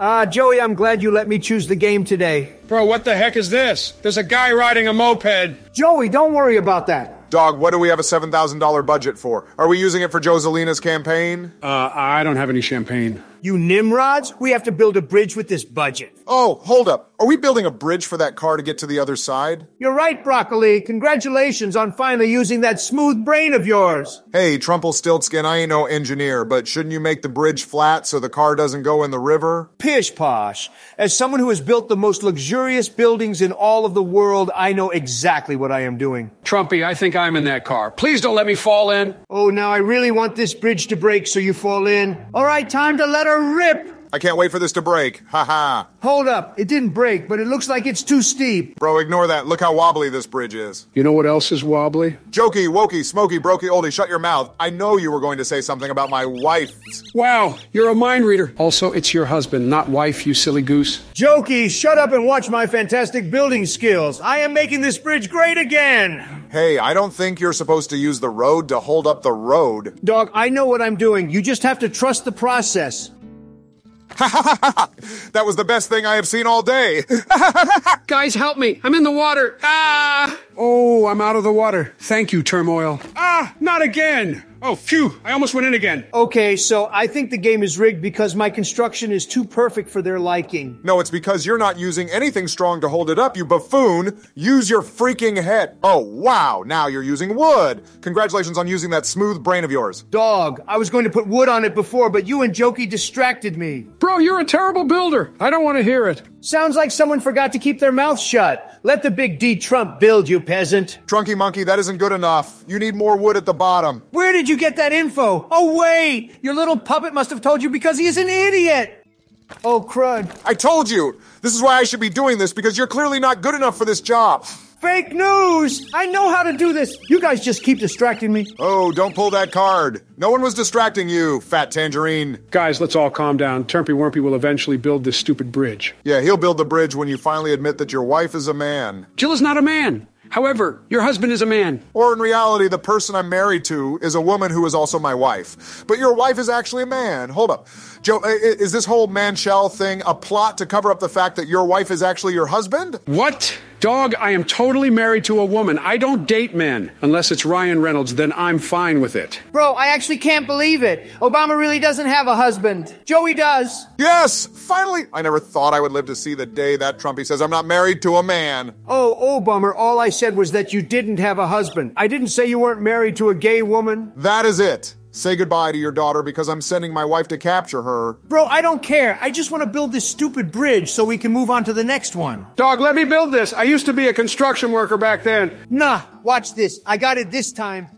Uh, Joey, I'm glad you let me choose the game today. Bro, what the heck is this? There's a guy riding a moped. Joey, don't worry about that. Dog, what do we have a $7,000 budget for? Are we using it for Joe Zelina's campaign? Uh, I don't have any champagne. You Nimrods, we have to build a bridge with this budget. Oh, hold up. Are we building a bridge for that car to get to the other side? You're right, Broccoli. Congratulations on finally using that smooth brain of yours. Hey, Trumpelstiltskin, I ain't no engineer, but shouldn't you make the bridge flat so the car doesn't go in the river? Pish posh. As someone who has built the most luxurious buildings in all of the world, I know exactly what I am doing. Trumpy, I think I'm in that car. Please don't let me fall in. Oh, now I really want this bridge to break so you fall in. All right, time to let her rip. I can't wait for this to break. Ha ha. Hold up. It didn't break, but it looks like it's too steep. Bro, ignore that. Look how wobbly this bridge is. You know what else is wobbly? Jokey, wokey, smoky, brokey, oldie, shut your mouth. I know you were going to say something about my wife. Wow, you're a mind reader. Also, it's your husband, not wife, you silly goose. Jokey, shut up and watch my fantastic building skills. I am making this bridge great again. Hey, I don't think you're supposed to use the road to hold up the road. Dog, I know what I'm doing. You just have to trust the process. that was the best thing I have seen all day. Guys, help me. I'm in the water. Ah! Oh, I'm out of the water. Thank you, turmoil. Ah, not again. Oh, phew. I almost went in again. Okay, so I think the game is rigged because my construction is too perfect for their liking. No, it's because you're not using anything strong to hold it up, you buffoon. Use your freaking head. Oh, wow. Now you're using wood. Congratulations on using that smooth brain of yours. Dog, I was going to put wood on it before, but you and Jokey distracted me. Bro, you're a terrible builder. I don't want to hear it. Sounds like someone forgot to keep their mouth shut. Let the big D Trump build, you peasant. Trunky Monkey, that isn't good enough. You need more wood at the bottom. Where did you get that info? Oh, wait! Your little puppet must have told you because he is an idiot! Oh, crud. I told you! This is why I should be doing this because you're clearly not good enough for this job. Fake news! I know how to do this! You guys just keep distracting me. Oh, don't pull that card. No one was distracting you, fat tangerine. Guys, let's all calm down. Termpy Wormpy will eventually build this stupid bridge. Yeah, he'll build the bridge when you finally admit that your wife is a man. Jill is not a man. However, your husband is a man. Or in reality, the person I'm married to is a woman who is also my wife. But your wife is actually a man. Hold up. Joe, is this whole man shell thing a plot to cover up the fact that your wife is actually your husband? What? Dog, I am totally married to a woman. I don't date men. Unless it's Ryan Reynolds, then I'm fine with it. Bro, I actually can't believe it. Obama really doesn't have a husband. Joey does. Yes, finally. I never thought I would live to see the day that Trumpy says I'm not married to a man. Oh, oh, bummer. All I said was that you didn't have a husband. I didn't say you weren't married to a gay woman. That is it. Say goodbye to your daughter because I'm sending my wife to capture her. Bro, I don't care. I just want to build this stupid bridge so we can move on to the next one. Dog, let me build this. I used to be a construction worker back then. Nah, watch this. I got it this time.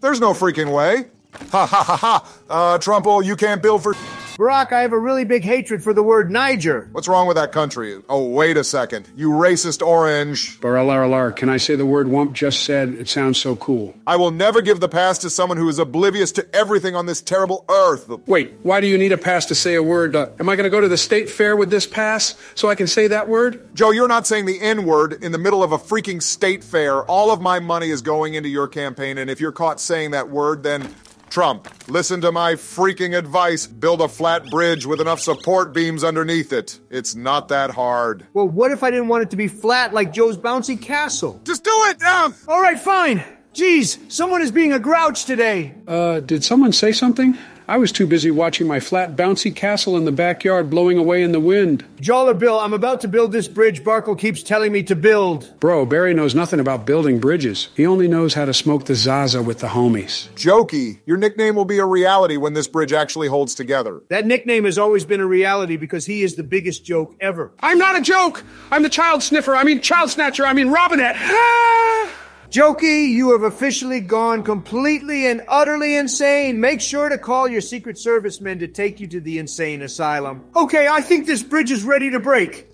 There's no freaking way. Ha ha ha ha. Uh, Trumple, you can't build for. Barack, I have a really big hatred for the word Niger. What's wrong with that country? Oh, wait a second. You racist orange. Baralalar, can I say the word Wump just said? It sounds so cool. I will never give the pass to someone who is oblivious to everything on this terrible earth. Wait, why do you need a pass to say a word? Uh, am I going to go to the state fair with this pass so I can say that word? Joe, you're not saying the N word in the middle of a freaking state fair. All of my money is going into your campaign, and if you're caught saying that word, then Trump, listen to my freaking advice. Build a flat bridge with enough support beams underneath it. It's not that hard. Well, what if I didn't want it to be flat like Joe's bouncy castle? Just do it! Um. All right, fine. Geez, someone is being a grouch today. Uh, did someone say something? I was too busy watching my flat, bouncy castle in the backyard blowing away in the wind. Joller Bill, I'm about to build this bridge Barkle keeps telling me to build. Bro, Barry knows nothing about building bridges. He only knows how to smoke the Zaza with the homies. Jokey, your nickname will be a reality when this bridge actually holds together. That nickname has always been a reality because he is the biggest joke ever. I'm not a joke! I'm the child sniffer, I mean child snatcher, I mean Robinette. Ah! Jokey, you have officially gone completely and utterly insane. Make sure to call your Secret Service men to take you to the insane asylum. Okay, I think this bridge is ready to break.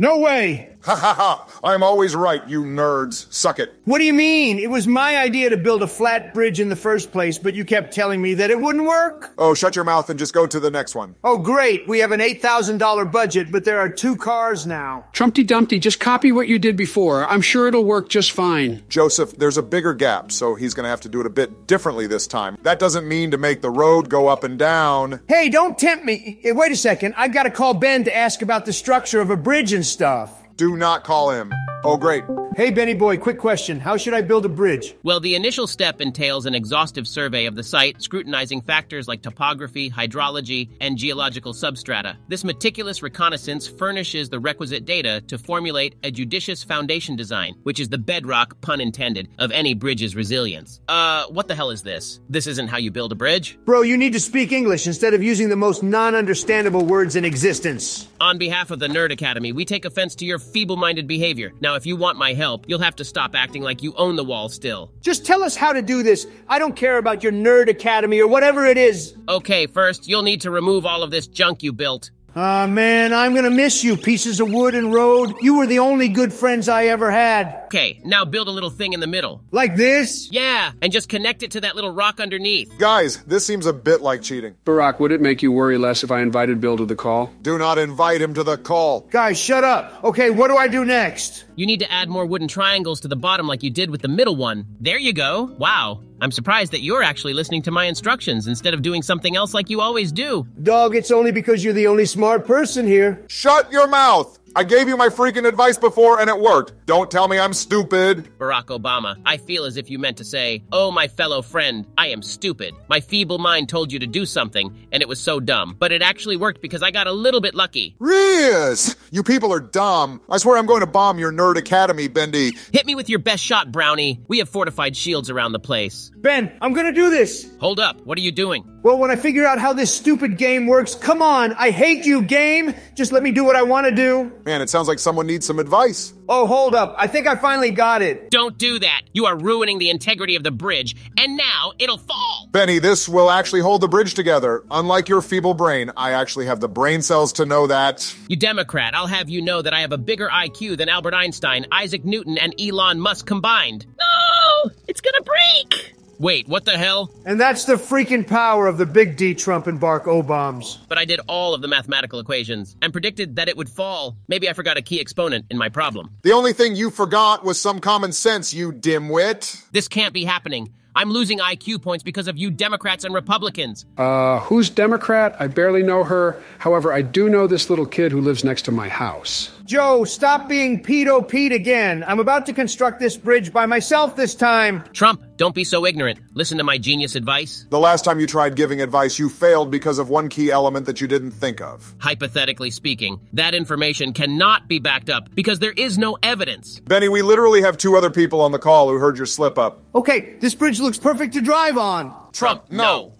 No way! Ha ha ha! I'm always right, you nerds. Suck it. What do you mean? It was my idea to build a flat bridge in the first place, but you kept telling me that it wouldn't work? Oh, shut your mouth and just go to the next one. Oh, great. We have an $8,000 budget, but there are two cars now. Trumpty Dumpty, just copy what you did before. I'm sure it'll work just fine. Joseph, there's a bigger gap, so he's gonna have to do it a bit differently this time. That doesn't mean to make the road go up and down. Hey, don't tempt me. Wait a second. I've got to call Ben to ask about the structure of a bridge and stuff. Do not call him. Oh, great. Hey, Benny boy, quick question. How should I build a bridge? Well, the initial step entails an exhaustive survey of the site, scrutinizing factors like topography, hydrology, and geological substrata. This meticulous reconnaissance furnishes the requisite data to formulate a judicious foundation design, which is the bedrock, pun intended, of any bridge's resilience. Uh, what the hell is this? This isn't how you build a bridge? Bro, you need to speak English instead of using the most non understandable words in existence. On behalf of the Nerd Academy, we take offense to your feeble minded behavior. Now, if you want my help, you'll have to stop acting like you own the wall still. Just tell us how to do this. I don't care about your nerd academy or whatever it is. Okay, first, you'll need to remove all of this junk you built. Ah, man, I'm gonna miss you, pieces of wood and road. You were the only good friends I ever had. Okay, now build a little thing in the middle. Like this? Yeah, and just connect it to that little rock underneath. Guys, this seems a bit like cheating. Barack, would it make you worry less if I invited Bill to the call? Do not invite him to the call. Guys, shut up. Okay, what do I do next? You need to add more wooden triangles to the bottom like you did with the middle one. There you go. Wow. I'm surprised that you're actually listening to my instructions instead of doing something else like you always do. Dog, it's only because you're the only smart person here. Shut your mouth! I gave you my freaking advice before and it worked. Don't tell me I'm stupid. Barack Obama, I feel as if you meant to say, Oh, my fellow friend, I am stupid. My feeble mind told you to do something, and it was so dumb. But it actually worked because I got a little bit lucky. Riz! You people are dumb. I swear I'm going to bomb your nerd academy, Bendy. Hit me with your best shot, Brownie. We have fortified shields around the place. Ben, I'm gonna do this. Hold up, what are you doing? Well, when I figure out how this stupid game works, come on, I hate you, game. Just let me do what I want to do. Man, it sounds like someone needs some advice. Oh, hold up. I think I finally got it. Don't do that. You are ruining the integrity of the bridge, and now it'll fall. Benny, this will actually hold the bridge together. Unlike your feeble brain, I actually have the brain cells to know that. You Democrat, I'll have you know that I have a bigger IQ than Albert Einstein, Isaac Newton, and Elon Musk combined. No! It's gonna break! Wait, what the hell? And that's the freaking power of the big D Trump and Bark O-bombs. But I did all of the mathematical equations and predicted that it would fall. Maybe I forgot a key exponent in my problem. The only thing you forgot was some common sense, you dimwit. This can't be happening. I'm losing IQ points because of you Democrats and Republicans. Uh, who's Democrat? I barely know her. However, I do know this little kid who lives next to my house. Joe, stop being pedo Pete again. I'm about to construct this bridge by myself this time. Trump, don't be so ignorant. Listen to my genius advice. The last time you tried giving advice, you failed because of one key element that you didn't think of. Hypothetically speaking, that information cannot be backed up because there is no evidence. Benny, we literally have two other people on the call who heard your slip up. Okay, this bridge looks perfect to drive on. Trump, no.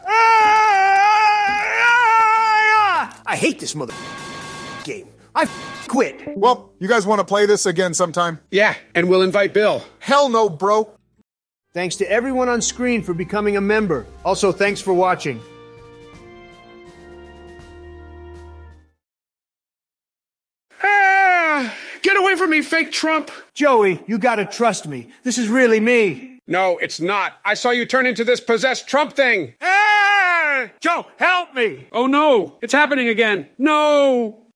Ah, ah, ah, I hate this mother game. I quit. Well, you guys want to play this again sometime? Yeah, and we'll invite Bill. Hell no, bro. Thanks to everyone on screen for becoming a member. Also, thanks for watching. Ah, get away from me, fake Trump. Joey, you gotta trust me. This is really me. No, it's not. I saw you turn into this possessed Trump thing. Ah! Joe, help me! Oh no, it's happening again. No.